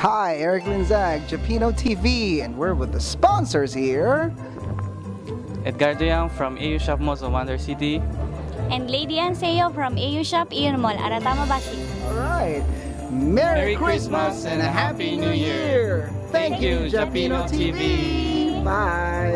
Hi, Eric Linzag, Japino TV, and we're with the sponsors here. Edgardo Yang from AU Shop Mozo Wonder City. And Lady Anseo from AU Shop Aeon Mall, Aratama Bashi. All right. Merry, Merry Christmas and a Happy New Year. Thank, Thank you, Japino TV. Bye.